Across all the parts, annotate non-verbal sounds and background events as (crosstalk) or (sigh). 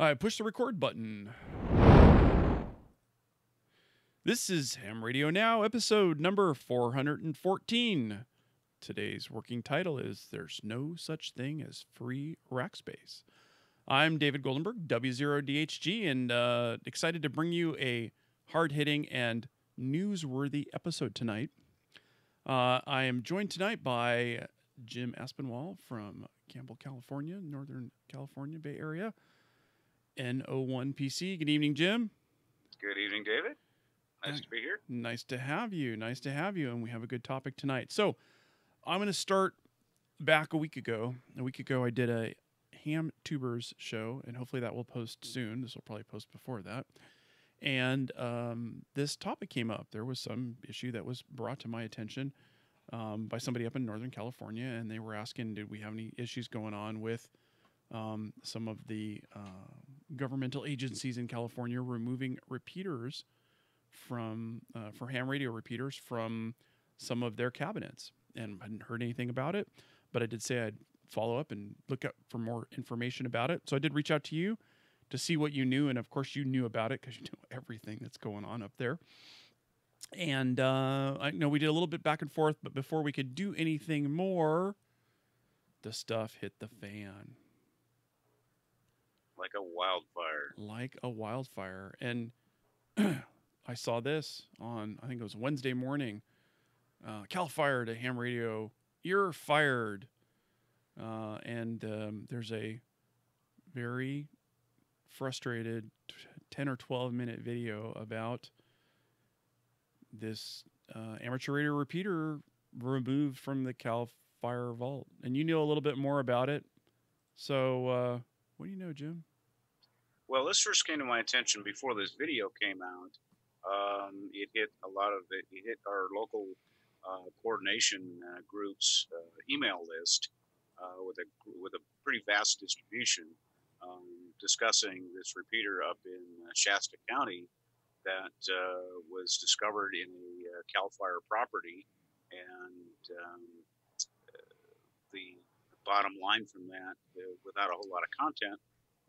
I push the record button. This is Ham Radio Now, episode number 414. Today's working title is There's No Such Thing as Free Rack Space. I'm David Goldenberg, W0DHG, and uh, excited to bring you a hard hitting and newsworthy episode tonight. Uh, I am joined tonight by Jim Aspinwall from Campbell, California, Northern California Bay Area, NO1PC. Good evening, Jim. Good evening, David. Nice Hi. to be here. Nice to have you. Nice to have you. And we have a good topic tonight. So I'm going to start back a week ago. A week ago, I did a Ham Tubers show, and hopefully that will post soon. This will probably post before that. And um, this topic came up. There was some issue that was brought to my attention um, by somebody up in Northern California, and they were asking, did we have any issues going on with um, some of the uh, governmental agencies in California removing repeaters from uh, for ham radio repeaters from some of their cabinets, and I hadn't heard anything about it. But I did say I'd follow up and look up for more information about it. So I did reach out to you to see what you knew, and of course you knew about it because you (laughs) know everything that's going on up there. And uh, I know we did a little bit back and forth, but before we could do anything more, the stuff hit the fan Like a wildfire. like a wildfire. And (clears throat) I saw this on, I think it was Wednesday morning. Uh, Cal Fire to ham radio, you're fired. Uh, and um, there's a very frustrated t- 10 or 12 minute video about this uh, amateur radio repeater removed from the Cal Fire vault. And you know a little bit more about it. So, uh, what do you know, Jim? Well, this first came to my attention before this video came out. Um, it hit a lot of it. It hit our local uh, coordination uh, group's uh, email list uh, with a with a pretty vast distribution, um, discussing this repeater up in uh, Shasta County that uh, was discovered in a Cal Fire property, and um, the bottom line from that, without a whole lot of content,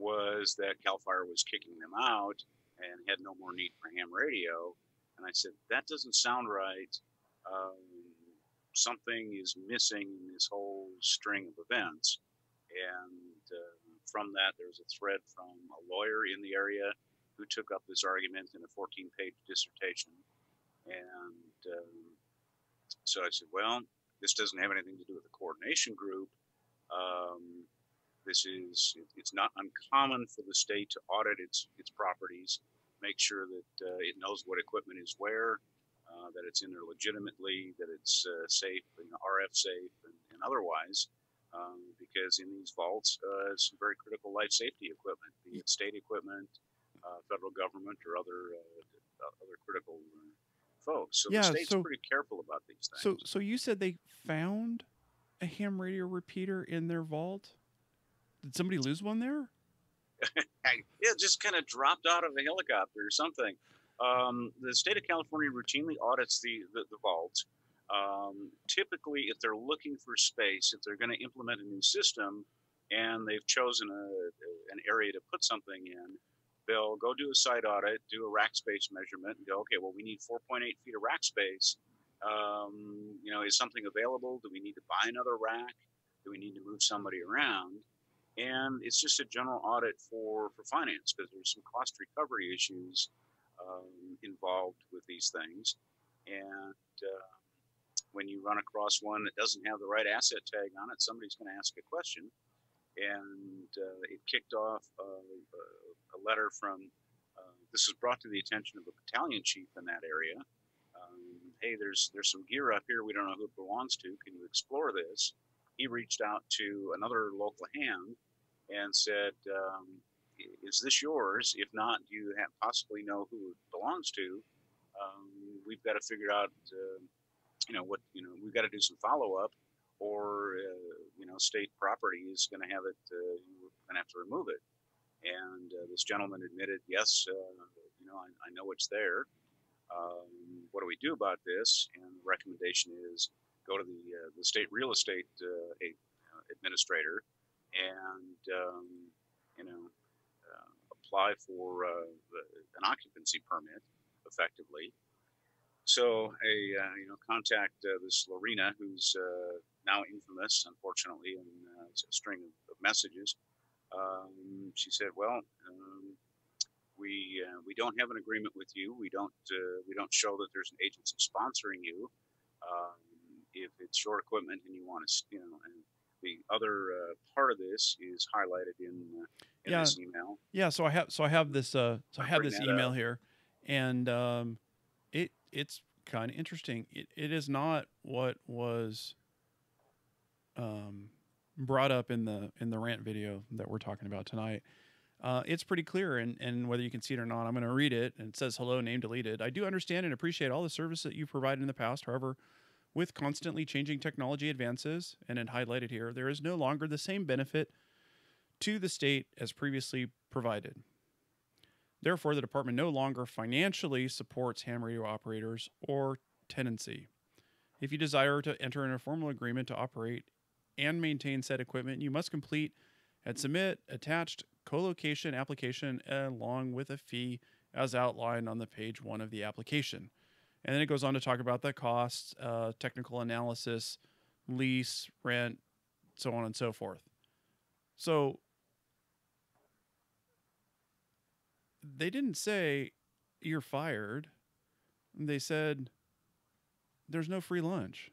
was that Cal Fire was kicking them out and had no more need for ham radio. And I said, that doesn't sound right. Um, something is missing in this whole string of events. And uh, from that, there's a thread from a lawyer in the area who took up this argument in a 14 page dissertation. And um, so I said, well, this doesn't have anything to do with the coordination group. Um, this is it's not uncommon for the state to audit its its properties, make sure that uh, it knows what equipment is where, uh, that it's in there legitimately, that it's uh, safe, know, RF safe, and, and otherwise. Um, because in these vaults, uh, some very critical life safety equipment, be it state equipment, uh, federal government, or other uh, other critical uh, folks. So Yeah, the state's so- pretty careful about these things. So, so you said they found a ham radio repeater in their vault? Did somebody lose one there? (laughs) It just kind of dropped out of a helicopter or something. Um, the state of California routinely audits the, the, the vault. Um, typically, if they're looking for space, if they're going to implement a new system and they've chosen a, an area to put something in, they'll go do a site audit, do a rack space measurement, and go, okay, well, we need 4.8 feet of rack space. Um, you know, is something available? Do we need to buy another rack? Do we need to move somebody around? And it's just a general audit for for finance because there's some cost recovery issues um, involved with these things. And uh, when you run across one that doesn't have the right asset tag on it somebody's going to ask a question. And uh, it kicked off a, a letter from uh, this was brought to the attention of a battalion chief in that area. Um, hey there's there's some gear up here. We don't know who it belongs to. Can you explore this he reached out to another local hand and said, um, "Is this yours? If not, do you have possibly know who it belongs to? Um, we've got to figure out, uh, you know, what you know. We've got to do some follow up, or uh, you know, state property is going to have it. Uh, we're going to have to remove it." And uh, this gentleman admitted, "Yes, uh, you know, I, I know it's there. Um, what do we do about this?" And the recommendation is go to the uh, the state real estate uh, uh, administrator and um, you know uh, apply for uh, an occupancy permit, effectively. So, a uh, you know, contact this Lorena, who's now infamous, unfortunately, in a string of, of messages. Um, she said, "Well, um, we uh, we don't have an agreement with you. We don't uh, we don't show that there's an agency sponsoring you. Um, if it's your equipment and you want to, you know, and the other uh, part of this is highlighted in, uh, in Yeah. this email. Yeah, so I have so I have this uh so I have bring this email up. here, and um, it it's kind of interesting. It it is not what was um brought up in the in the rant video that we're talking about tonight. Uh, it's pretty clear, and, and whether you can see it or not, I'm going to read it. And it says, "Hello, name deleted. I do understand and appreciate all the service that you've provided in the past. However, with constantly changing technology advances, and it highlighted here, there is no longer the same benefit to the state as previously provided. Therefore, the department no longer financially supports ham radio operators or tenancy. If you desire to enter in a formal agreement to operate and maintain said equipment, you must complete and submit attached co-location application along with a fee as outlined on the page one of the application. And then it goes on to talk about the costs, uh, technical analysis, lease, rent, so on and so forth. So they didn't say you're fired. They said there's no free lunch,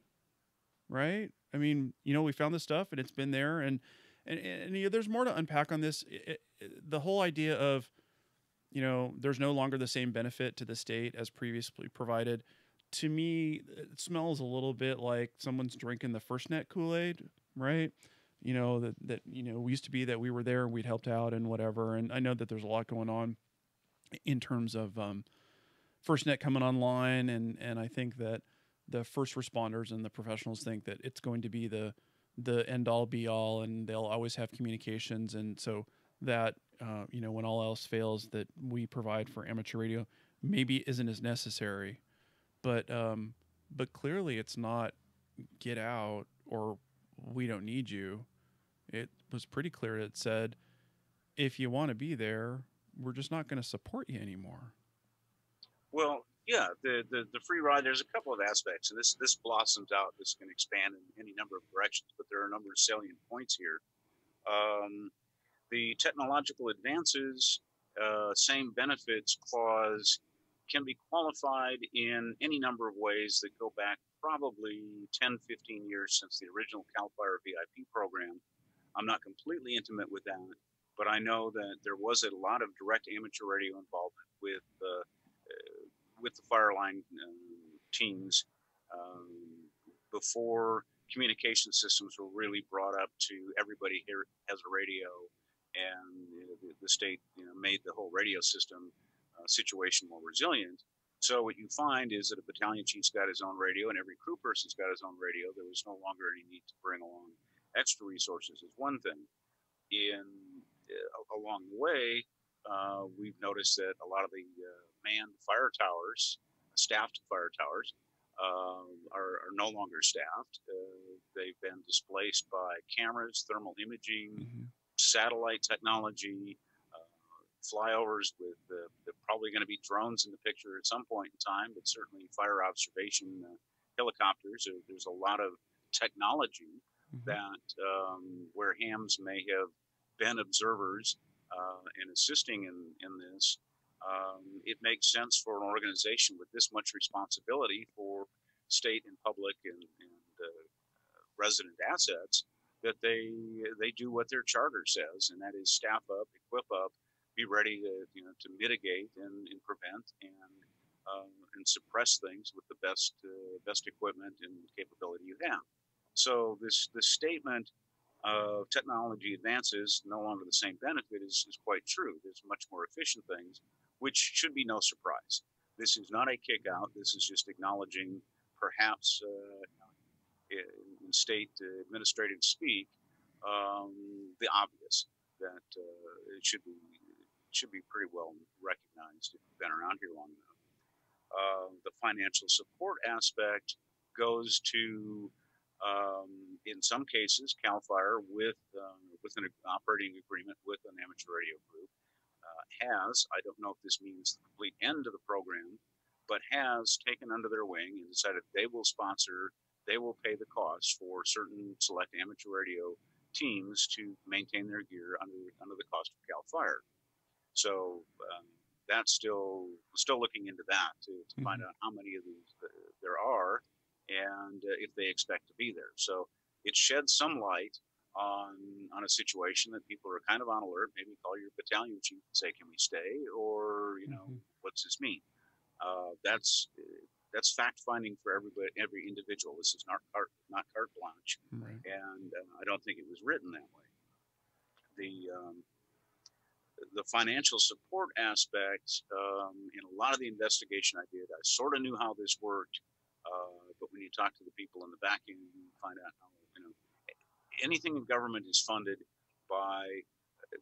right? I mean, you know, we found this stuff and it's been there, and and, and you know, there's more to unpack on this. It- it- the whole idea of, you know, there's no longer the same benefit to the state as previously provided. To me, it smells a little bit like someone's drinking the FirstNet Kool Aid, right? You know that that you know we used to be that we were there and we'd helped out and whatever. And I know that there's a lot going on in terms of um, FirstNet coming online, and and I think that the first responders and the professionals think that it's going to be the the end all be all, and they'll always have communications, and so that uh, you know when all else fails, that we provide for amateur radio maybe isn't as necessary, but um, but clearly it's not get out or we don't need you. It was pretty clear. It said if you want to be there, we're just not going to support you anymore. Well, yeah, the, the, the free ride, there's a couple of aspects, and this, this blossoms out. This can expand in any number of directions, but there are a number of salient points here. Um, the technological advances, uh, same benefits clause can be qualified in any number of ways that go back probably 10, 15 years since the original CAL FIRE VIP program. I'm not completely intimate with that, but I know that there was a lot of direct amateur radio involvement with uh, uh, with the Fireline um, teams um, before communication systems were really brought up to everybody here has a radio, and uh, the, the state you know, made the whole radio system uh, situation more resilient. So what you find is that a battalion chief's got his own radio, and every crew person's got his own radio. There was no longer any need to bring along extra resources. Is one thing. In uh, along the way, uh, we've noticed that a lot of the uh, manned fire towers, staffed fire towers, uh, are, are no longer staffed. Uh, they've been displaced by cameras, thermal imaging, satellite technology, uh, flyovers with uh, they're probably going to be drones in the picture at some point in time, but certainly fire observation uh, helicopters. There, there's a lot of technology Mhm. that um, where hams may have been observers uh, and assisting in, in this, um, it makes sense for an organization with this much responsibility for state and public and, and uh, resident assets that they they do what their charter says, and that is staff up, equip up, be ready to you know to mitigate and, and prevent and um, and suppress things with the best uh, best equipment and capability you have. So this this statement of technology advances no longer the same benefit is, is quite true. There's much more efficient things, which should be no surprise. This is not a kick out. This is just acknowledging, perhaps uh, in state administrative speak, um, the obvious that uh, it should be it should be pretty well recognized if you've been around here long enough. Uh, the financial support aspect goes to um, in some cases, CAL FIRE with um, with an operating agreement with an amateur radio group. uh, has, I don't know if this means the complete end of the program, but has taken under their wing and decided they will sponsor, they will pay the cost for certain select amateur radio teams to maintain their gear under under the cost of Cal Fire. So um, that's still still looking into that to, to mm-hmm. find out how many of these uh, there are and uh, if they expect to be there. So it sheds some light on on a situation that people are kind of on alert. Maybe call your battalion chief and say, "Can we stay?" Or you know, mm-hmm. "What's this mean?" Uh, that's that's fact finding for everybody, every individual. This is not carte, not carte blanche, right. and uh, I don't think it was written that way. The um, the financial support aspect um, in a lot of the investigation I did, I sort of knew how this worked, uh, but when you talk to the people in the back end, you find out how you know anything in government is funded by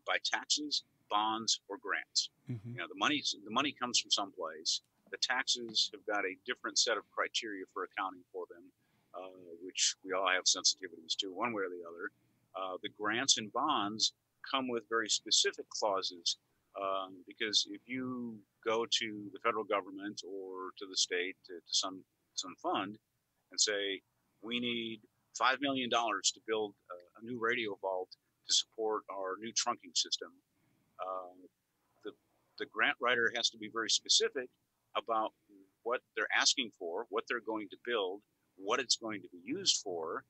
by taxes, bonds, or grants. Mm-hmm. You know the money the money comes from someplace. The taxes have got a different set of criteria for accounting for them, uh, which we all have sensitivities to, one way or the other. Uh, the grants and bonds come with very specific clauses um, because if you go to the federal government or to the state to, to some some fund and say we need five million dollars to build a, a, new radio vault to support our new trunking system, uh, the the grant writer has to be very specific about what they're asking for, what they're going to build, what it's going to be used for,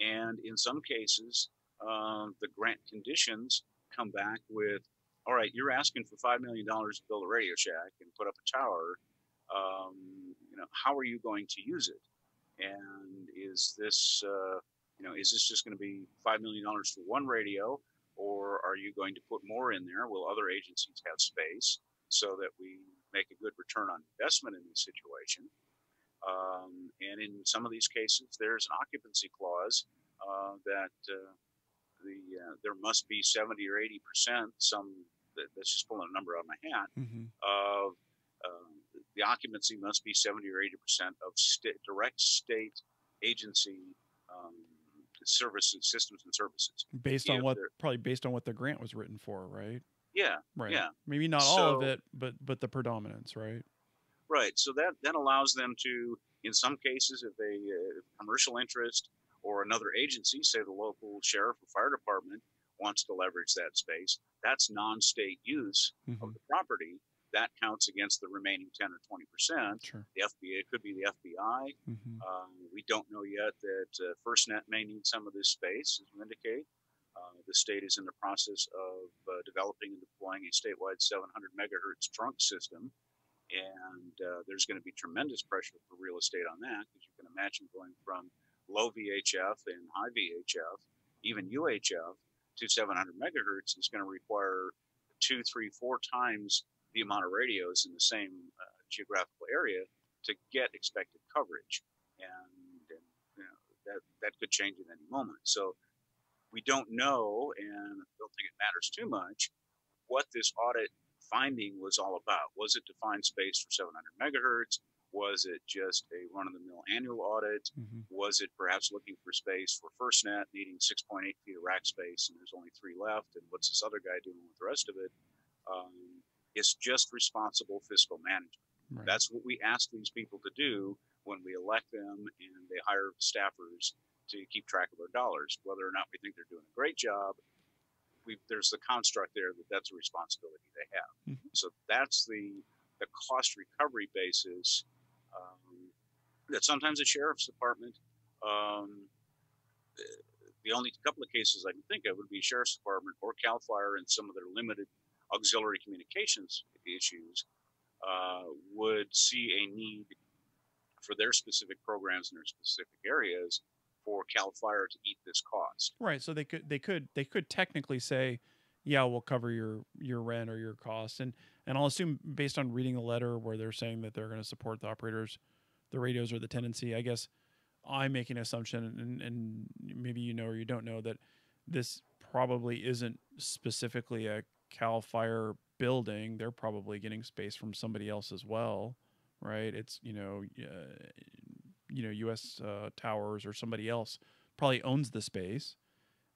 and in some cases, uh, the grant conditions come back with, all right, you're asking for five million dollars to build a Radio Shack and put up a tower. Um, you know, how are you going to use it? And is this, uh, you know, is this just going to be five million dollars for one radio, or are you going to put more in there? Will other agencies have space so that we make a good return on investment in this situation? Um, and in some of these cases, there's an occupancy clause uh, that uh, the uh, there must be 70 or 80 percent. Some that's just pulling a number out of my hat mm-hmm. of um, the occupancy must be 70 or 80 percent of st- direct state agency um, services, systems, and services. Based on what probably based on what the grant was written for, right? Yeah. Right. Yeah. Maybe not so, all of it, but but the predominance, right? Right. So that that allows them to, in some cases, if a uh, commercial interest or another agency, say the local sheriff or fire department, wants to leverage that space, that's non-state use mm-hmm. of the property. That counts against the remaining 10 or 20 percent. Sure. The FBI could be the FBI. Mm-hmm. Um, we don't know yet that uh, FirstNet may need some of this space, as you indicate. The state is in the process of uh, developing and deploying a statewide 700 megahertz trunk system. And uh, there's going to be tremendous pressure for real estate on that because you can imagine going from low VHF and high VHF, even UHF, to 700 megahertz is going to require two, three, four times the amount of radios in the same uh, geographical area to get expected coverage, and, and you know, that that could change at any moment. So we don't know, and I don't think it matters too much, what this audit finding was all about. Was it to find space for 700 megahertz? Was it just a run of the mill annual audit? Mm-hmm. Was it perhaps looking for space for FirstNet, needing 6.8 feet of rack space, and there's only three left? And what's this other guy doing with the rest of it? Um, it's just responsible fiscal management. Right. That's what we ask these people to do when we elect them and they hire staffers to keep track of our dollars. Whether or not we think they're doing a great job, we, there's the construct there that that's a responsibility they have. Mm-hmm. So that's the the cost recovery basis um, that sometimes the sheriff's department, um, the only couple of cases I can think of would be sheriff's department or Cal Fire and some of their limited auxiliary communications issues uh, would see a need for their specific programs in their specific areas for Cal Fire to eat this cost. Right. So they could they could they could technically say, yeah, we'll cover your your rent or your costs, and and I'll assume based on reading the letter where they're saying that they're going to support the operators, the radios or the tenancy. I guess I make an assumption, and, and maybe you know or you don't know that this probably isn't specifically a Cal Fire building. They're probably getting space from somebody else as well, right? It's you know, uh, you know, U.S. Uh, Towers or somebody else probably owns the space,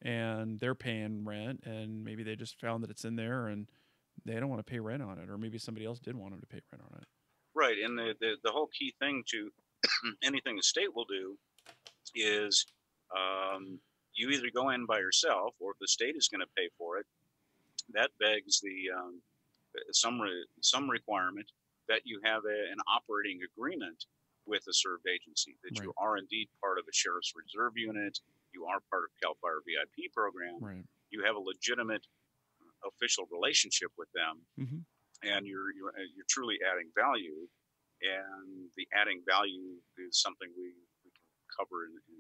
and they're paying rent, and maybe they just found that it's in there and they don't want to pay rent on it, or maybe somebody else did want them to pay rent on it. Right, and the, the, the whole key thing to (clears throat) anything the state will do is um, you either go in by yourself, or if the state is going to pay for it, that begs the um, some re- some requirement that you have a, an operating agreement with a served agency that you are indeed part of a sheriff's reserve unit, you are part of Cal Fire VIP program, Right. you have a legitimate official relationship with them, hmm and you're you're, uh, you're truly adding value. And the adding value is something we, we can cover in, in,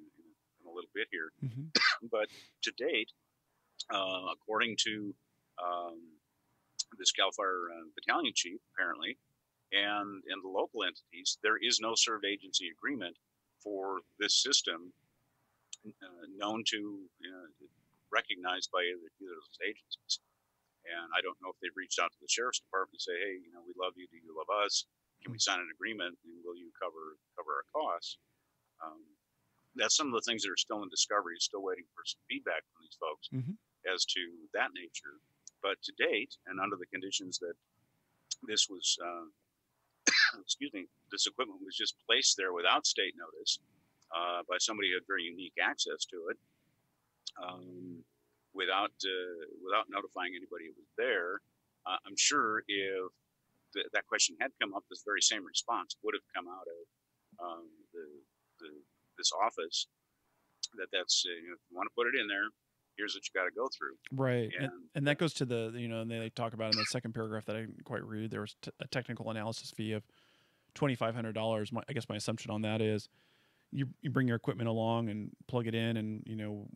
in a little bit here. hmm (coughs) But to date, uh, according to um, this Cal Fire uh, battalion chief, apparently, and and the local entities, there is no served agency agreement for this system uh, known to uh, recognized by either, either of those agencies. And I don't know if they've reached out to the sheriff's department and say, hey, you know, we love you. Do you love us? Can we sign an agreement and will you cover cover our costs? Um, that's some of the things that are still in discovery, still waiting for some feedback from these folks Mhm. as to that nature. But to date, and under the conditions that this was, uh, excuse me, this equipment was just placed there without state notice uh, by somebody who had very unique access to it, um, without uh, without notifying anybody it was there. Uh, I'm sure if th- that question had come up, this very same response would have come out of um, the, the this office. That that's uh, you know, if you want to put it in there, here's what you got to go through. Right. And, And- and that goes to the, you know, and they talk about in the second paragraph that I didn't quite read, there was t- a technical analysis fee of $2,500. My, I guess my assumption on that is you, you bring your equipment along and plug it in and, you know,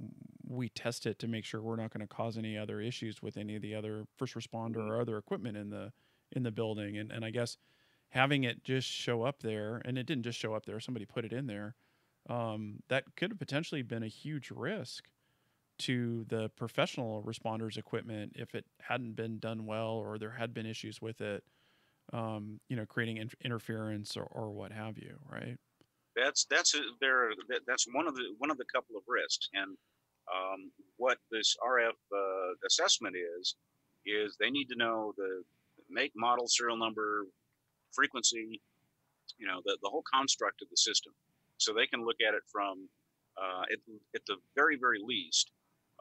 we test it to make sure we're not going to cause any other issues with any of the other first responder or other equipment in the, in the building. And, and I guess having it just show up there and it didn't just show up there, somebody put it in there. Um, that could have potentially been a huge risk to the professional responders equipment if it hadn't been done well or there had been issues with it um, you know creating in- interference or, or what have you right? That's that's a, there that, that's one of the one of the couple of risks. And um, what this RF uh, assessment is is they need to know the make model serial number frequency you know the, the whole construct of the system. So they can look at it from uh, at, at the very very least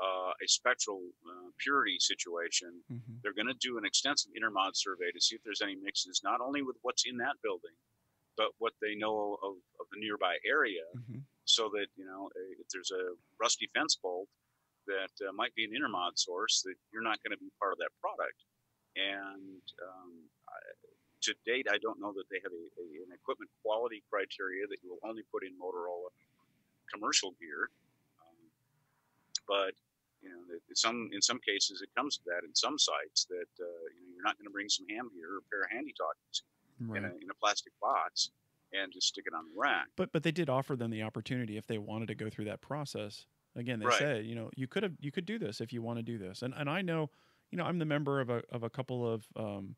uh, a spectral uh, purity situation mm-hmm. they're going to do an extensive intermod survey to see if there's any mixes, not only with what's in that building, but what they know of, of the nearby area, Mm-hmm. so that you know uh, if there's a rusty fence bolt that uh, might be an intermod source, that you're not going to be part of that product. And um, I, to date, I don't know that they have a, a, an equipment quality criteria that you will only put in Motorola commercial gear. Um, but you know, some in some cases it comes to that. In some sites, that uh, you know, you're not going to bring some ham gear or a pair of handy talkies right in, a, in a plastic box and just stick it on the rack. but but they did offer them the opportunity if they wanted to go through that process again they Right. said you know you could have you could do this if you want to do this and and i know you know i'm the member of a of a couple of um,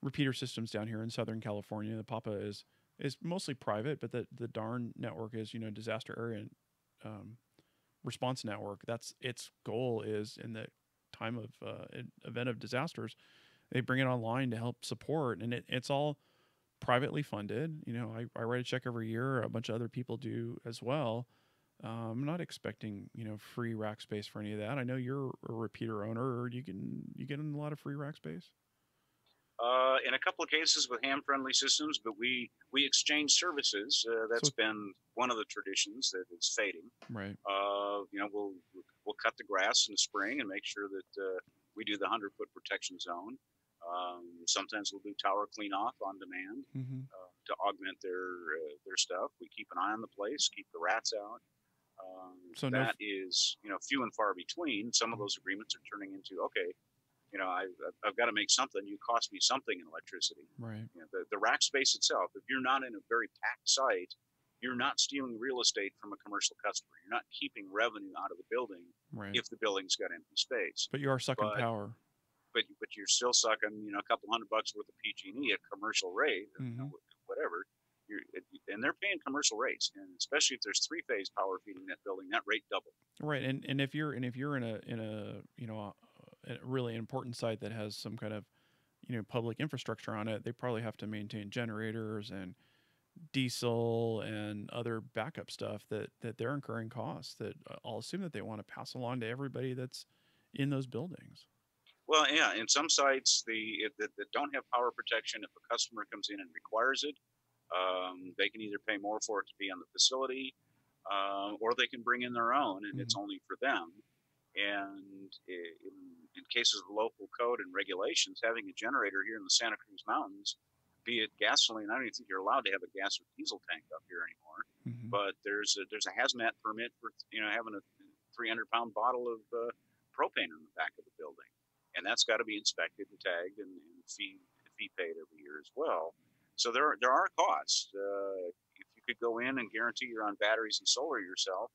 repeater systems down here in southern california the papa is is mostly private but the the DARN network is you know disaster area um, response network that's its goal is in the time of uh, event of disasters they bring it online to help support and it, it's all privately funded. You know I, I write a check every year a bunch of other people do as well. Um, i'm not expecting you know free rack space for any of that. I know you're a repeater owner or you can you get in a lot of free rack space Uh, in a couple of cases with ham-friendly systems, but we we exchange services. Uh, that's So- been one of the traditions that is fading. right Uh, you know, we'll we'll cut the grass in the spring and make sure that uh, we do the hundred foot protection zone. Um, sometimes we'll do tower clean off on demand mm-hmm. uh, to augment their uh, their stuff. We keep an eye on the place, keep the rats out. Um, So no that is, you know, few and far between. Some of those agreements are turning into okay. You know, I've, I've got to make something. You cost me something in electricity. right You know, the, the rack space itself, if you're not in a very packed site, you're not stealing real estate from a commercial customer. You're not keeping revenue out of the building right if the building's got empty space. but you are sucking but- power But but you're still sucking, you know, a couple hundred bucks worth of PG&E at commercial rate, you mm-hmm. know, whatever. You're, and they're paying commercial rates, and especially if there's three phase power feeding that building, that rate double. Right, and and if you're and if you're in a in a you know a, really important site that has some kind of you know public infrastructure on it, they probably have to maintain generators and diesel and other backup stuff that that they're incurring costs that uh, I'll assume that they want to pass along to everybody that's in those buildings. Well, yeah, in some sites the that, that don't have power protection, if a customer comes in and requires it, um, they can either pay more for it to be on the facility, uh, or they can bring in their own, and mm-hmm. it's only for them. And in, in cases of local code and regulations, having a generator here in the Santa Cruz Mountains be it gasoline. I don't even think you're allowed to have a gas or diesel tank up here anymore. Mm-hmm. But there's a, there's a hazmat permit for you know having a 300 pound bottle of uh, propane in the back of the building, and that's got to be inspected and tagged and, and fee fee paid every year as well. So there there are costs. Uh, if you could go in and guarantee you're on batteries and solar yourself,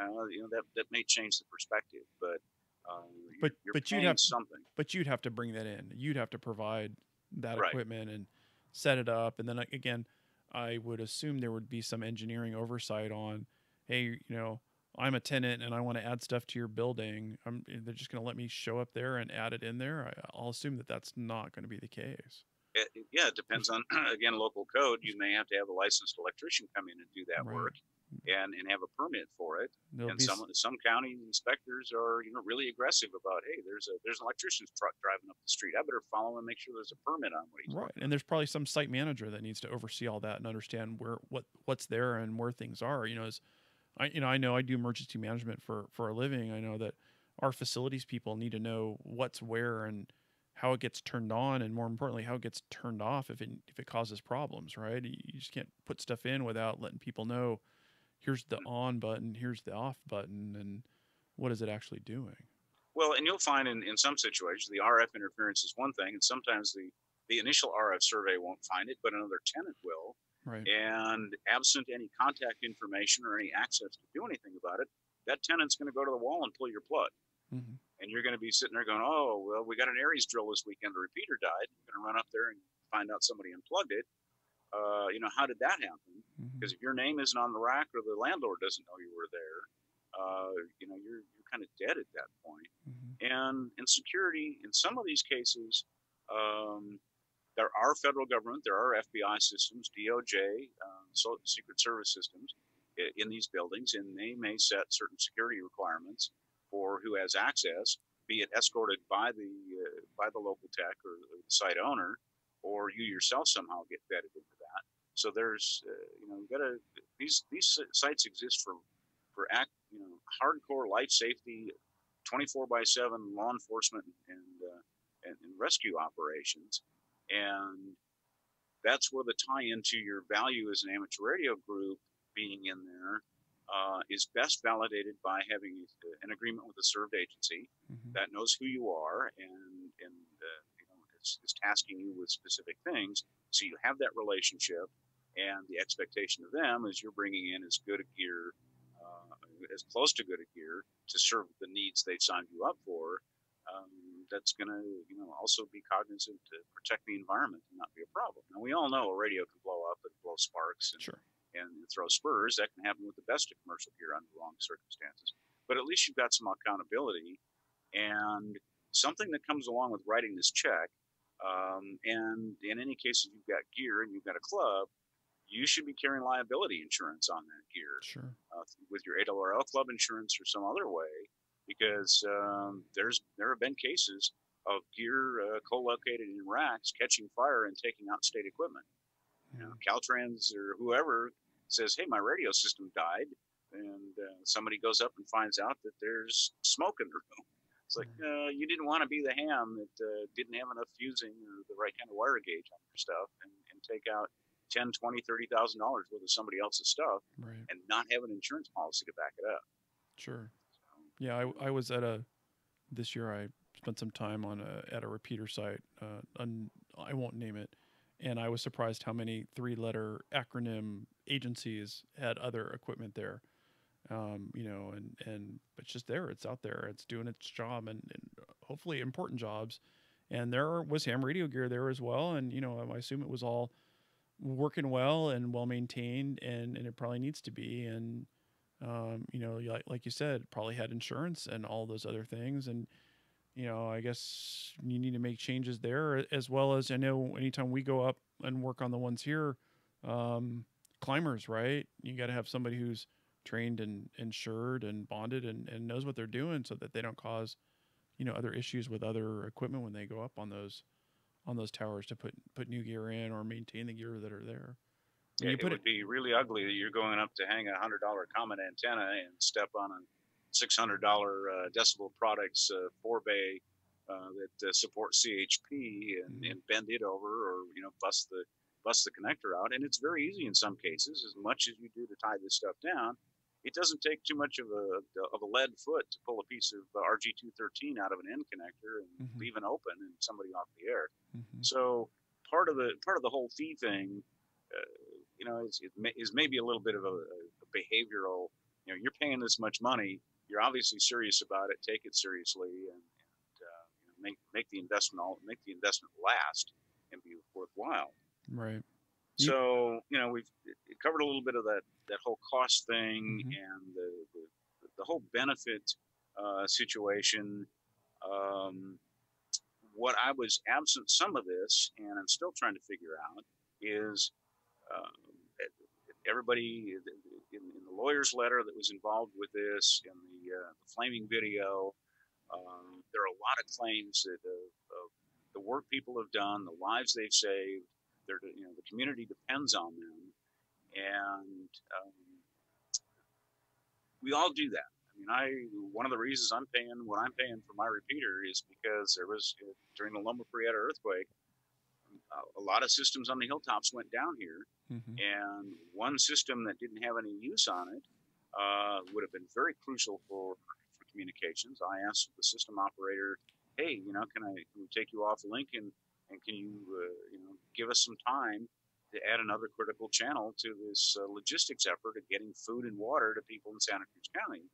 uh, you know that that may change the perspective, but. Uh, but but you'd have something. But you'd have to bring that in. You'd have to provide that right. equipment and set it up, and then again, I would assume there would be some engineering oversight on, hey, you know, I'm a tenant and I want to add stuff to your building. I'm, they're just going to let me show up there and add it in there. I, will assume that that's not going to be the case. It, yeah, it depends on (clears throat) again local code. You may have to have a licensed electrician come in and do that right. work and, and have a permit for it. There'll and some some county inspectors are you know really aggressive about hey there's a there's an electrician's truck driving up the street. I better follow and make sure there's a permit on what he's right. And there's probably some site manager that needs to oversee all that and understand where what what's there and where things are. You know, as I you know I know I do emergency management for for a living. I know that our facilities people need to know what's where and how it gets turned on and more importantly how it gets turned off if it if it causes problems right you just can't put stuff in without letting people know here's the on button, here's the off button, and what is it actually doing? Well, and you'll find in, in some situations the RF interference is one thing, and sometimes the, the initial RF survey won't find it, but another tenant will. Right. And absent any contact information or any access to do anything about it, that tenant's going to go to the wall and pull your plug. Mm-hmm. And you're going to be sitting there going, oh, well, we got an ARES drill this weekend. The repeater died. You're going to run up there and find out somebody unplugged it. Uh, you know, how did that happen? Because mm-hmm. if your name isn't on the rack or the landlord doesn't know you were there, uh, you know, you're, you're kind of dead at that point. Mm-hmm. And in security, in some of these cases, um, there are federal government, there are FBI systems, DOJ, uh, so Secret Service systems in these buildings, and they may set certain security requirements for who has access, be it escorted by the uh, by the local tech or the site owner, or you yourself somehow get vetted into. So there's, uh, you know, you got to these these sites exist for for act, you know, hardcore life safety, 24 by 7 law enforcement and, uh, and, and rescue operations, and that's where the tie into your value as an amateur radio group being in there uh, is best validated by having an agreement with a served agency mm-hmm. that knows who you are and and uh, is, is tasking you with specific things. So you have that relationship, and the expectation of them is you're bringing in as good a gear, uh, as close to good a gear to serve the needs they've signed you up for. Um, that's going to, you know, also be cognizant to protect the environment and not be a problem. Now we all know a radio can blow up and blow sparks and, sure. and throw spurs. That can happen with the best of commercial gear under wrong circumstances. But at least you've got some accountability and something that comes along with writing this check um, and in any case, if you've got gear and you've got a club, you should be carrying liability insurance on that gear. Sure. Uh, with your ARRL club insurance or some other way, because um, there's there have been cases of gear uh, co-located in racks catching fire and taking out state equipment. You know, Caltrans or whoever says, "Hey, my radio system died," and uh, somebody goes up and finds out that there's smoke in the room. It's like uh, you didn't want to be the ham that uh, didn't have enough fusing or the right kind of wire gauge on your stuff and, and take out 10, 20, 30,000 dollars worth of somebody else's stuff right. and not have an insurance policy to back it up. Sure. So, yeah, I, I was at a this year. I spent some time on a at a repeater site. Uh, un, I won't name it, and I was surprised how many three-letter acronym agencies had other equipment there um, you know, and and it's just there. It's out there. It's doing its job, and, and hopefully important jobs. And there was ham radio gear there as well, and you know, I assume it was all working well and well maintained, and and it probably needs to be. And um, you know, like like you said, probably had insurance and all those other things, and you know, I guess you need to make changes there as well as I know anytime we go up and work on the ones here, um, climbers, right? You got to have somebody who's trained and insured and bonded and, and knows what they're doing so that they don't cause, you know, other issues with other equipment when they go up on those on those towers to put put new gear in or maintain the gear that are there. Yeah, it would it, be really ugly that you're going up to hang a hundred dollar common antenna and step on a six hundred dollar uh, decibel products uh, four bay uh, that uh, support CHP and, mm-hmm. and bend it over or you know bust the bust the connector out. And it's very easy in some cases. As much as you do to tie this stuff down, it doesn't take too much of a of a lead foot to pull a piece of uh, RG213 out of an end connector and mm-hmm. leave it open and somebody off the air. Mm-hmm. So part of the part of the whole fee thing, uh, you know, is, is maybe a little bit of a, a, behavioral. You know, you're paying this much money. You're obviously serious about it. Take it seriously and, and uh, you know, make make the investment all make the investment last and be worthwhile. Right. So you know we've covered a little bit of that that whole cost thing mm-hmm. and the, the, the whole benefit uh, situation. Um, what I was absent some of this, and I'm still trying to figure out, is uh, everybody in, in, the lawyer's letter that was involved with this, in the, uh, the flaming video. Um, there are a lot of claims that uh, the work people have done, the lives they've saved, they're, you community depends on them, and um, we all do that. I mean, I one of the reasons I'm paying what I'm paying for my repeater is because there was during the Loma Prieta earthquake, a lot of systems on the hilltops went down here, mm-hmm. and one system that didn't have any use on it uh, would have been very crucial for, for communications. I asked the system operator, "Hey, you know, can I can we take you off Lincoln and can you, uh, you know, give us some time to add another critical channel to this uh, logistics effort of getting food and water to people in Santa Cruz County?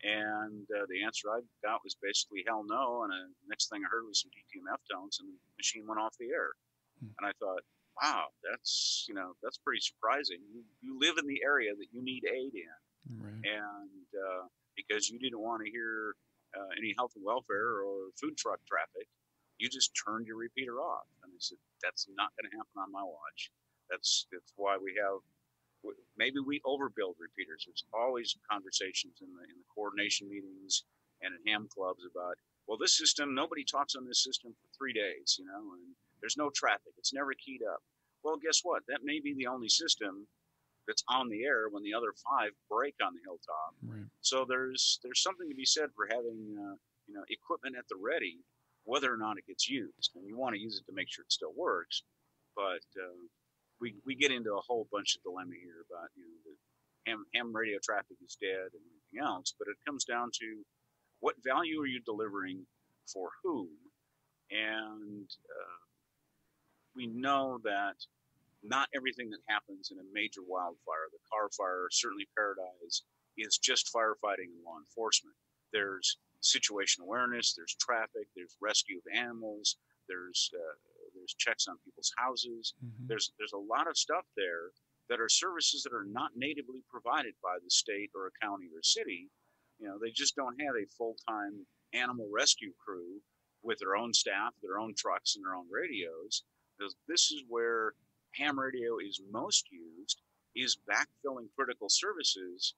And uh, the answer I got was basically hell no. And the uh, next thing I heard was some DTMF tones, and the machine went off the air. Hmm. And I thought, wow, that's you know that's pretty surprising. You, you live in the area that you need aid in, right. and uh, because you didn't want to hear uh, any health and welfare or food truck traffic, you just turned your repeater off. And I said, that's not going to happen on my watch. That's that's why we have maybe we overbuild repeaters. There's always conversations in the in the coordination meetings and in ham clubs about well, this system nobody talks on this system for three days, you know, and there's no traffic. It's never keyed up. Well, guess what? That may be the only system that's on the air when the other five break on the hilltop. Right. So there's there's something to be said for having uh, you know equipment at the ready whether or not it gets used. And you want to use it to make sure it still works. But uh, we, we get into a whole bunch of dilemma here about, you know, the ham, ham radio traffic is dead and everything else. But it comes down to what value are you delivering for whom? And uh, we know that not everything that happens in a major wildfire, the Carr Fire, certainly Paradise, is just firefighting and law enforcement. There's situation awareness. There's traffic. There's rescue of animals. There's uh, there's checks on people's houses. Mm-hmm. There's there's a lot of stuff there that are services that are not natively provided by the state or a county or a city. You know, they just don't have a full time animal rescue crew with their own staff, their own trucks, and their own radios. This is where ham radio is most used, is backfilling critical services,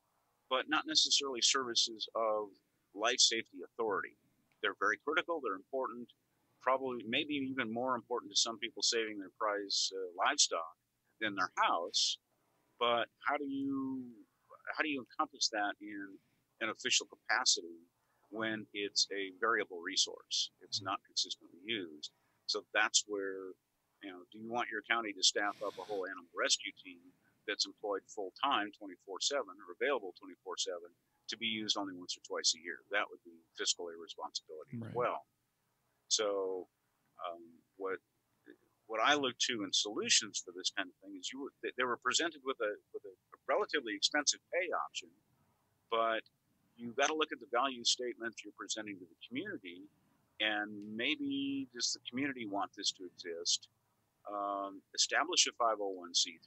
but not necessarily services of life safety authority. They're very critical. They're important. Probably, maybe even more important to some people saving their prize uh, livestock than their house. But how do you how do you encompass that in an official capacity when it's a variable resource? It's not consistently used. So that's where you know, do you want your county to staff up a whole animal rescue team that's employed full time, 24 7, or available 24 7? to be used only once or twice a year. That would be fiscal irresponsibility right. as well. So, um, what what I look to in solutions for this kind of thing is you were, they were presented with a with a relatively expensive pay option, but you got to look at the value statement you're presenting to the community, and maybe does the community want this to exist? Um, establish a 501c3,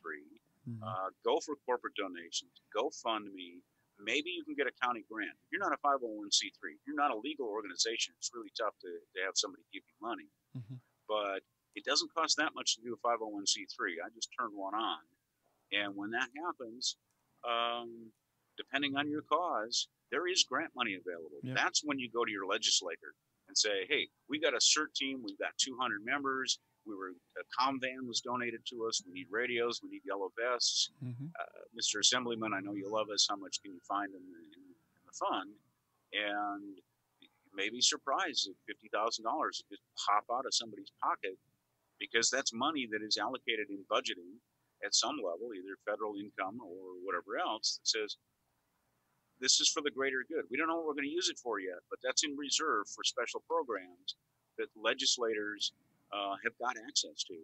mm-hmm. uh, go for corporate donations, go fund me, maybe you can get a county grant. If you're not a 501c3, if you're not a legal organization, it's really tough to, to have somebody give you money. Mhm. But it doesn't cost that much to do a 501c3. I just turned one on. And when that happens, um, depending on your cause, there is grant money available. That's when you go to your legislator and say, hey, we got a CERT team, we've got 200 members. We were a com van was donated to us. We need radios. We need yellow vests. Mhm. Uh, Mr. Assemblyman, I know you love us. How much can you find in the, in, in the fund? And you may be surprised if fifty thousand dollars just pop out of somebody's pocket because that's money that is allocated in budgeting at some level, either federal income or whatever else that says this is for the greater good. We don't know what we're going to use it for yet, but that's in reserve for special programs that legislators uh, have got access to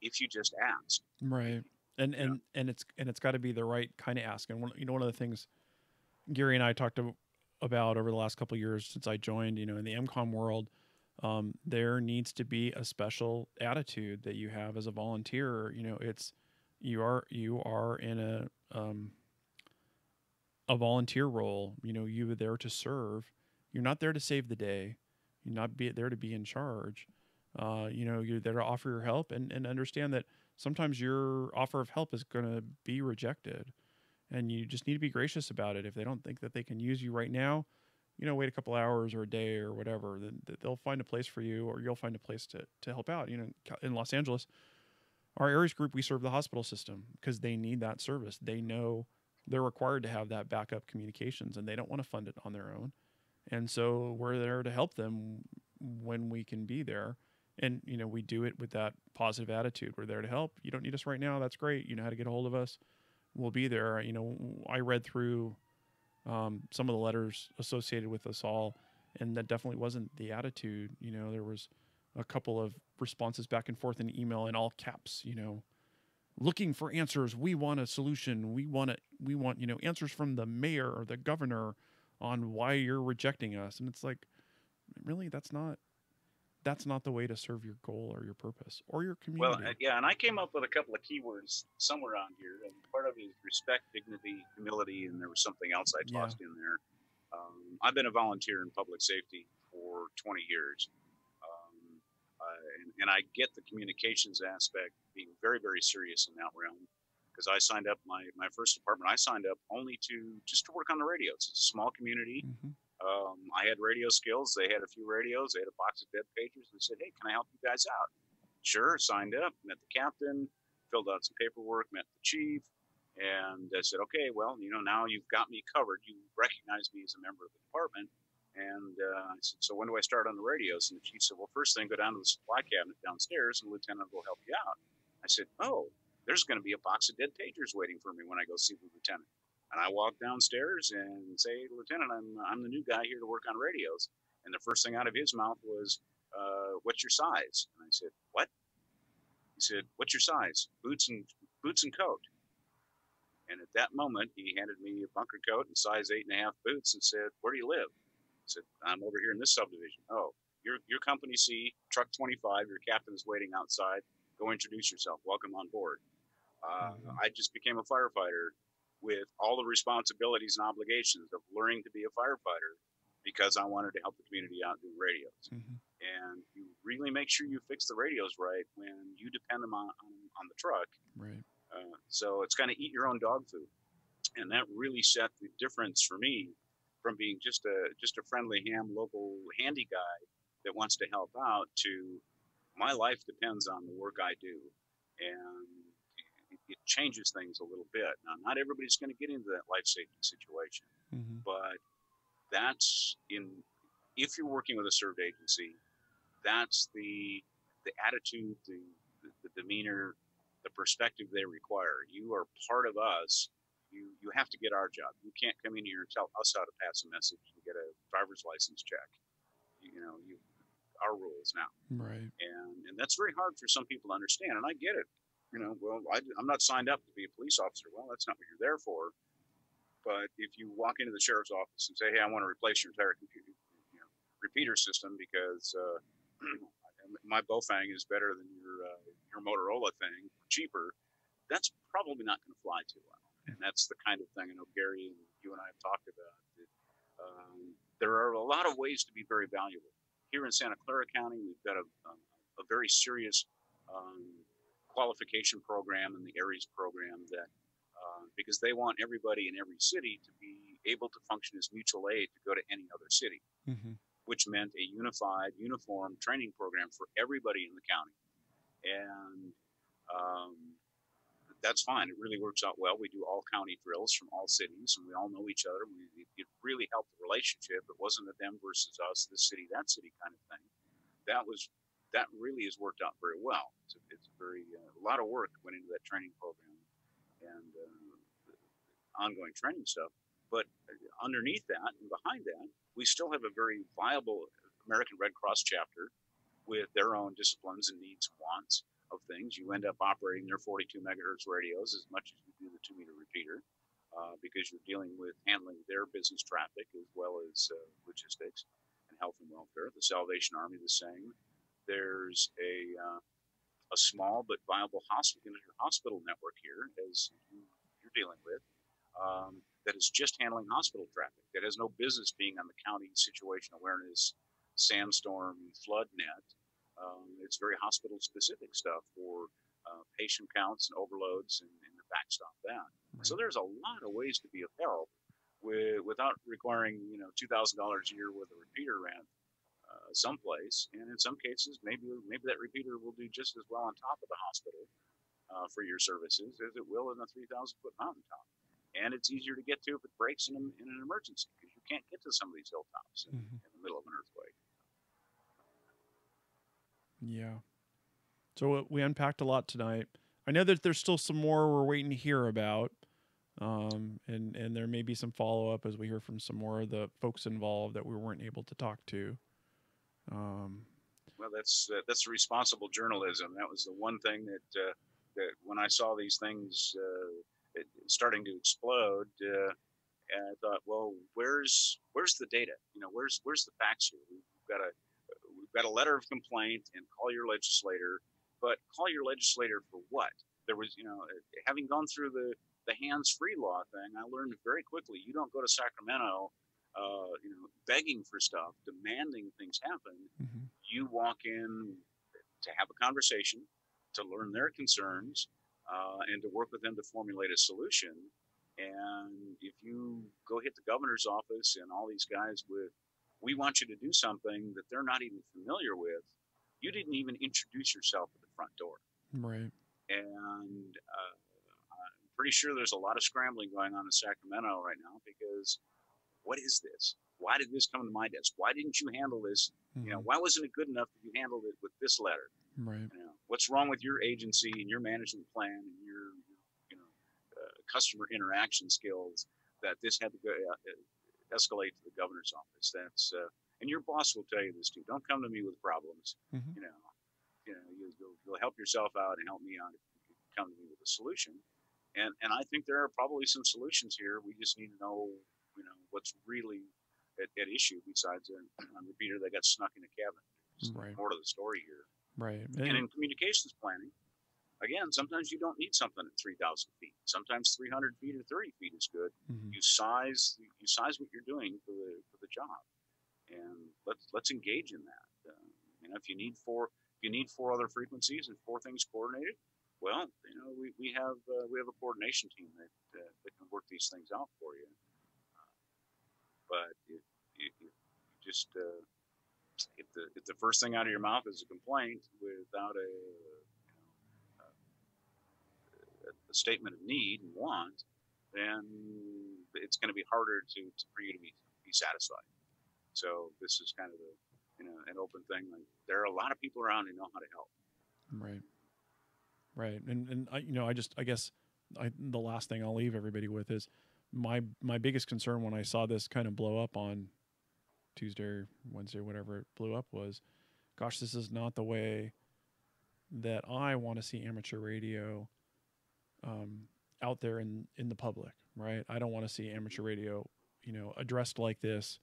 if you just ask. Right. And and and it's and it's got to be the right kind of ask. And one, you know, one of the things Gary and I talked to, about over the last couple of years since I joined, you know, in the EmComm world, um, there needs to be a special attitude that you have as a volunteer. You know, it's you are you are in a um, a volunteer role. You know, you are there to serve. You're not there to save the day. You're not be there to be in charge. Uh, you know, you're there to offer your help and, and understand that sometimes your offer of help is going to be rejected and you just need to be gracious about it. If they don't think that they can use you right now you know wait a couple hours or a day or whatever then they'll find a place for you or you'll find a place to, to help out. You know in los angeles our ARES group we serve the hospital system because they need that service. They know they're required to have that backup communications and they don't want to fund it on their own. And so we're there to help them when we can be there and you know we do it with that positive attitude. We're there to help. You don't need us right now. That's great. You know how to get a hold of us. We'll be there. You know i read through um, some of the letters associated with us all and that definitely wasn't the attitude. You know there was a couple of responses back and forth in email in all caps you know looking for answers. We want a solution. We want it. We want you know answers from the mayor or the governor on why you're rejecting us. And it's like really that's not that's not the way to serve your goal or your purpose or your community uh, yeah, and I came up with a couple of keywords somewhere on here, and part of it is respect, dignity, humility, and there was something else I Yeah. tossed in there. Um, I've been a volunteer in public safety for 20 years, um, uh, and, and I get the communications aspect being very, very serious in that realm. Because I signed up my my first department, I signed up only to just to work on the radios. It's a small community. Mhm. Um, I had radio skills. They had a few radios. They had a box of dead pagers. They said, "Hey, can I help you guys out?" Sure. Signed up. Met the captain. Filled out some paperwork. Met the chief. And I said, "Okay, well, you know, now you've got me covered. You recognize me as a member of the department." And uh, I said, "So when do I start on the radios?" And the chief said, "Well, first thing, go down to the supply cabinet downstairs, and the lieutenant will help you out." I said, "Oh, there's going to be a box of dead pagers waiting for me when I go see the lieutenant." And I walk downstairs and say, Lieutenant, I'm, I'm the new guy here to work on radios. And the first thing out of his mouth was, uh, What's your size? And I said, What? He said, What's your size? Boots and boots and coat. And at that moment, he handed me a bunker coat and size eight and a half boots and said, Where do you live? I said, I'm over here in this subdivision. Oh, your your company C, truck 25. Your captain is waiting outside. Go introduce yourself. Welcome on board. Uh, Mhm. I just became a firefighter with all the responsibilities and obligations of learning to be a firefighter because I wanted to help the community out doing radios. Mhm. And you really make sure you fix the radios right when you depend them on, on, on the truck. right Uh, so it's kind of eat your own dog food. And that really set the difference for me from being just a just a friendly ham local handy guy that wants to help out to my life depends on the work I do. And it, changes things a little bit. Now, not everybody's going to get into that life safety situation Mhm. but that's in if you're working with a served agency that's the the attitude the, the, the demeanor the perspective they require. You are part of us. You you have to get our job. You can't come in here and tell us how to pass a message and get a driver's license check. You, you know you our rules now. Right. And and that's very hard for some people to understand and i get it you know well I, i'm not signed up to be a police officer well that's not what you're there for but if you walk into the sheriff's office and say hey i want to replace your entire computer you know, repeater system because uh, (clears throat) my Baofeng is better than your uh, your motorola thing cheaper that's probably not going to fly too well and that's the kind of thing i know gary and you and I have talked about. That, um, there are a lot of ways to be very valuable. Here in Santa Clara County, we've got a, a, a very serious um, qualification program and the ARES program that uh, because they want everybody in every city to be able to function as mutual aid to go to any other city, Mm-hmm. which meant a unified, uniform training program for everybody in the county. And um, that's fine. It really works out well. We do all county drills from all cities, and we all know each other. We, it really helped the relationship. It wasn't a them versus us, this city, that city kind of thing. That was that really has worked out very well. It's a, it's a very uh, a lot of work went into that training program and uh, ongoing training stuff. But underneath that and behind that, we still have a very viable American Red Cross chapter with their own disciplines and needs and wants of things. You end up operating their 42 megahertz radios as much as you do the two meter repeater uh, because you're dealing with handling their business traffic as well as uh, logistics and health and welfare. The Salvation Army, the same. There's a uh, a small but viable hospital hospital network here, as you, you're dealing with, um, that is just handling hospital traffic. That has no business being on the county situation awareness, sandstorm, flood net. Um, it's very hospital specific stuff for uh, patient counts and overloads and, and to backstop that. So there's a lot of ways to be of help with, without requiring you know two thousand dollars a year worth of repeater rent uh, someplace. And in some cases, maybe maybe that repeater will do just as well on top of the hospital uh, for your services as it will in a three thousand foot mountaintop. And it's easier to get to if it breaks in, a, in an emergency because you can't get to some of these hilltops in, Mhm. in the middle of an earthquake. Yeah. So uh, we unpacked a lot tonight. I know that there's still some more we're waiting to hear about, um, and and there may be some follow up as we hear from some more of the folks involved that we weren't able to talk to. Um, Well, that's uh, that's responsible journalism. That was the one thing that uh, that when I saw these things uh, starting to explode, uh, I thought, well, where's where's the data? You know, where's where's the facts here? We've got a we've got a letter of complaint and call your legislator, but call your legislator for what? There was, you know, having gone through the the hands-free law thing, I learned very quickly. You don't go to Sacramento, uh, you know, begging for stuff, demanding things happen mhm. you walk in to have a conversation, to learn their concerns, uh, and to work with them to formulate a solution. And if you go hit the governor's office and all these guys with, we want you to do something that they're not even familiar with, you didn't even introduce yourself at the front door. Right. And uh, I'm pretty sure there's a lot of scrambling going on in Sacramento right now because what is this? Why did this come to my desk? Why didn't you handle this you know, Mhm. why wasn't it good enough that you handled it with this letter? Right. You know, what's wrong with your agency and your management plan and your, you know, uh, customer interaction skills that this had to go uh, escalate to the governor's office? That's uh, and your boss will tell you this too. Don't come to me with problems. Mhm. You know, you know, you, you'll, you'll help yourself out and help me out if you come to me with a solution. And and I think there are probably some solutions here. We just need to know, you know, what's really at, at issue besides a, a repeater that got snuck in a cabin. There's Right. more to the story here. Right. And And, in communications planning, again, sometimes you don't need something at 3,000 feet. Sometimes 300 feet or 30 feet is good. mhm. You size you size what you're doing for the for the job, and let's let's engage in that. Uh, you know, if you need four if you need four other frequencies and four things coordinated, well, you know, we, we have uh, we have a coordination team that uh, that can work these things out for you. But if you just uh, if the if the first thing out of your mouth is a complaint without a you know, a, a statement of need and want, then it's going to be harder to, to for you to be be satisfied. So this is kind of a you know an open thing. Like there are a lot of people around who know how to help. Right. Right. And and I, you know, I just I guess I the last thing I'll leave everybody with is my my biggest concern when I saw this kind of blow up on Tuesday, or Wednesday, whatever it blew up was, gosh, this is not the way that I want to see amateur radio um, out there in in the public, right? I don't want to see amateur radio, you know, addressed like this,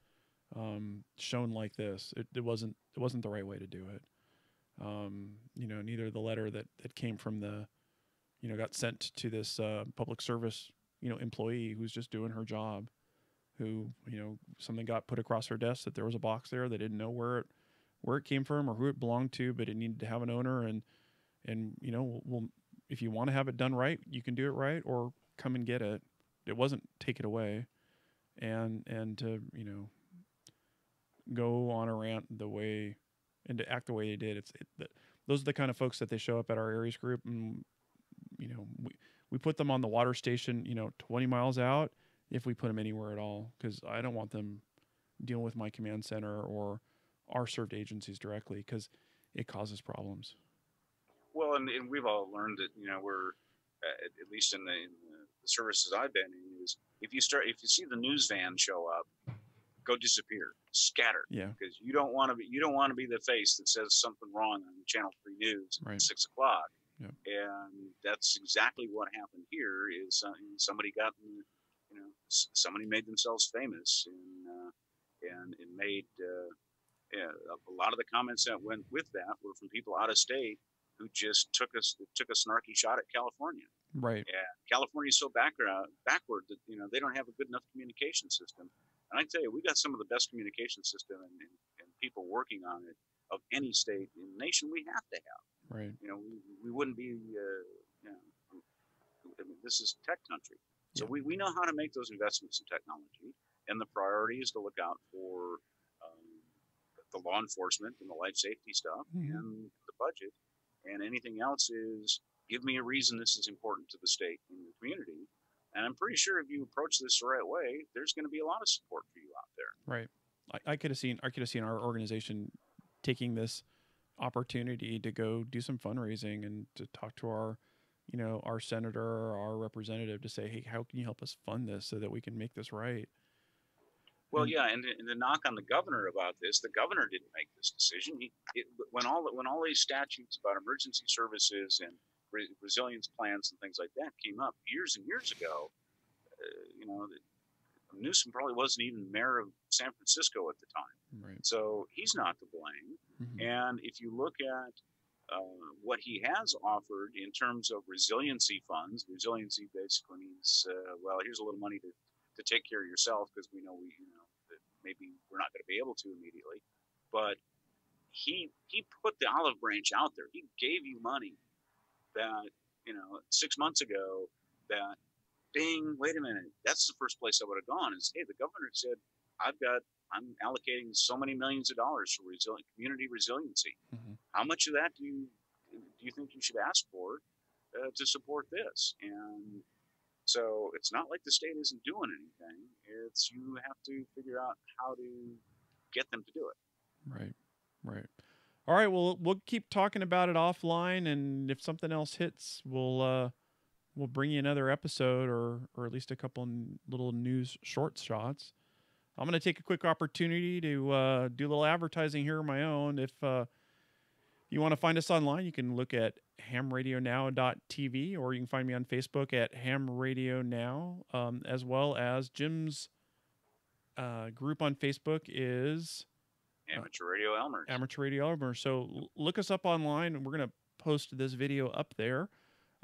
um, shown like this. It, it wasn't it wasn't the right way to do it um, you know, neither the letter that, that came from the, you know, got sent to this uh, public service, you know, employee who's just doing her job, who you know something got put across her desk that there was a box there they didn't know where it where it came from or who it belonged to, but it needed to have an owner and and you know we'll, we'll if you want to have it done right, you can do it right or come and get it. It wasn't take it away, and and to you know go on a rant the way and to act the way they did. It's it, the, those are the kind of folks that they show up at our ARES group, and you know we we put them on the water station, you know, 20 miles out if we put them anywhere at all, because I don't want them dealing with my command center or our served agencies directly because it causes problems. Well, and, and we've all learned that you know we're uh, at least in the, in the services I've been in is if you start if you see the news van show up, go disappear, scatter. Yeah. Because you don't want to be you don't want to be the face that says something wrong on Channel Three News right. at six o'clock. Yep. And that's exactly what happened here. Is uh, somebody got you know somebody made themselves famous and uh, and and made uh, yeah, a lot of the comments that went with that were from people out of state who just took us took a snarky shot at California. Right. Yeah, California is so background backward that you know they don't have a good enough communication system. And I tell you, we got some of the best communication system and, and, and people working on it of any state in the nation. We have to have. Right. You know, we, we wouldn't be. Uh, you know, I mean, this is tech country, so Yeah. we, we know how to make those investments in technology. And the priority is to look out for um, the law enforcement and the life safety stuff Mhm. and the budget. And anything else is give me a reason this is important to the state and the community. And I'm pretty sure if you approach this the right way, there's going to be a lot of support for you out there. Right. I, I could have seen I could have seen our organization taking this opportunity to go do some fundraising and to talk to our you know our senator or our representative to say hey how can you help us fund this so that we can make this right Well, And- yeah, and, and the knock on the governor about this, the governor didn't make this decision. He, it, when all when all these statutes about emergency services and re- resilience plans and things like that came up years and years ago, uh, you know, Newsom probably wasn't even mayor of San Francisco at the time, right so he's not to blame. Mhm. And if you look at uh, what he has offered in terms of resiliency funds, resiliency basically means, uh, well, here's a little money to, to take care of yourself because we know we, you know, that maybe we're not going to be able to immediately. But he he put the olive branch out there. He gave you money that you know six months ago. That ding, wait a minute, that's the first place I would have gone. Is hey, the governor said I've got I'm allocating so many millions of dollars for resilient community resiliency. Mhm. How much of that do you do you think you should ask for uh, to support this? And so it's not like the state isn't doing anything. It's you have to figure out how to get them to do it. right right all right well we'll keep talking about it offline and if something else hits we'll uh we'll bring you another episode or or at least a couple little news short shots i'm going to take a quick opportunity to uh, do a little advertising here on my own if uh, you want to find us online you can look at hamradionow.tv or you can find me on facebook at hamradio now um, as well as jim's uh, group on facebook is Amateur Radio Elmer. Amateur Radio Elmer. So look us up online, and we're gonna post this video up there.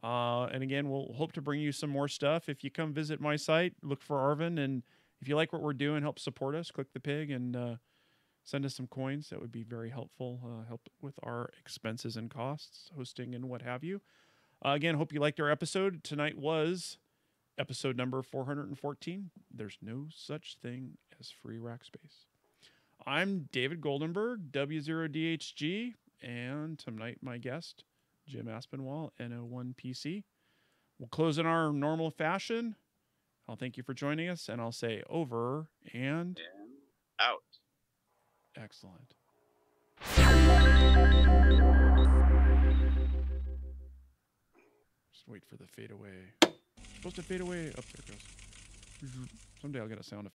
Uh, and again, we'll hope to bring you some more stuff. If you come visit my site, look for ARVN, and if you like what we're doing, help support us. Click the pig and uh, send us some coins. That would be very helpful. Uh, help with our expenses and costs, hosting and what have you. Uh, again, hope you liked our episode. Tonight was episode number 414. There's no such thing as free rack space. I'm David Goldenberg, W0DHG, and tonight my guest, Jim Aspinwall, NO1PC. We'll close in our normal fashion. I'll thank you for joining us, and I'll say over and And out. excellent. Just wait for the fade away. supposed to fade away. Up there it goes. Someday I'll get a sound effect.